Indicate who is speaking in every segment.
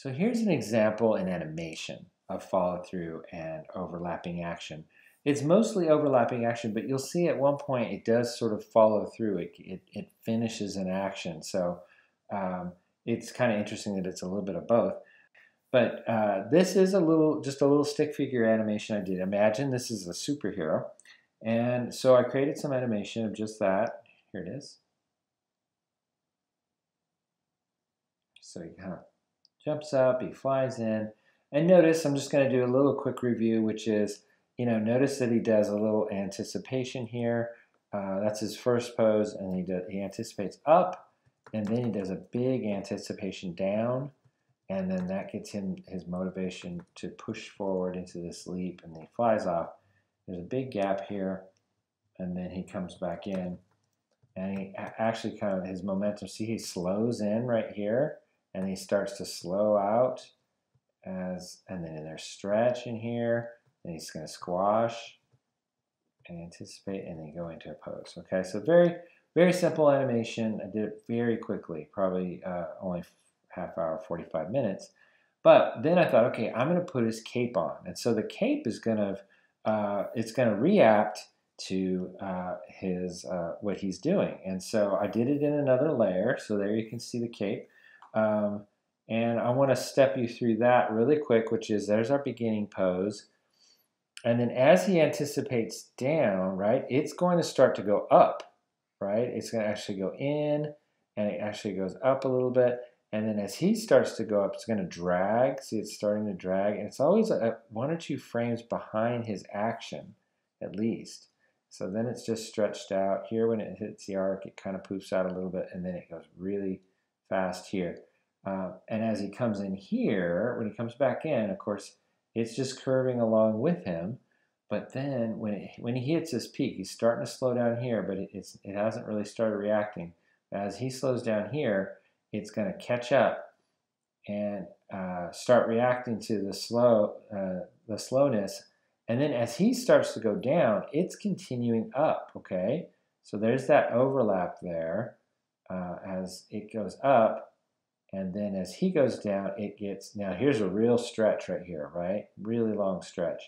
Speaker 1: So here's an example in animation of follow through and overlapping action. It's mostly overlapping action, but you'll see at one point it does sort of follow through. It, it, it finishes an action. So um, it's kind of interesting that it's a little bit of both. But uh, this is a little, just a little stick figure animation I did. Imagine this is a superhero. And so I created some animation of just that. Here it is. So he kind of jumps up, he flies in. And notice, I'm just going to do a little quick review, which is, you know, notice that he does a little anticipation here. Uh, that's his first pose, and he, does, he anticipates up, and then he does a big anticipation down, and then that gets him his motivation to push forward into this leap, and he flies off. There's a big gap here, and then he comes back in, and he actually kind of his momentum. See, he slows in right here, and he starts to slow out as, and then there's stretch in here, and he's going to squash and anticipate, and then go into a pose. Okay, so very very simple animation. I did it very quickly, probably uh, only half hour, 45 minutes. But then I thought, okay, I'm going to put his cape on. And so the cape is going to, uh, it's going to react to uh, his, uh, what he's doing. And so I did it in another layer. So there you can see the cape. Um, and I want to step you through that really quick, which is there's our beginning pose. And then as he anticipates down, right, it's going to start to go up, right? It's going to actually go in and it actually goes up a little bit. And then as he starts to go up, it's going to drag. See, it's starting to drag. And it's always a, one or two frames behind his action, at least. So then it's just stretched out. Here, when it hits the arc, it kind of poofs out a little bit, and then it goes really fast here. Uh, and as he comes in here, when he comes back in, of course, it's just curving along with him. But then when, it, when he hits his peak, he's starting to slow down here, but it, it hasn't really started reacting. As he slows down here, it's going to catch up and uh, start reacting to the slow uh, the slowness and then as he starts to go down it's continuing up okay so there's that overlap there uh, as it goes up and then as he goes down it gets now here's a real stretch right here right really long stretch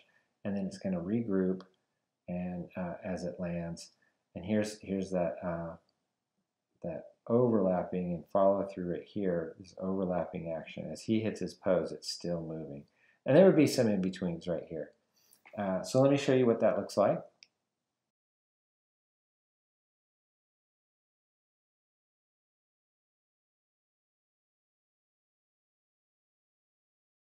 Speaker 1: and then it's going to regroup and uh, as it lands and here's here's that uh, that overlapping and follow through right here, this overlapping action. As he hits his pose, it's still moving. And there would be some in-betweens right here. Uh, so let me show you what that looks like.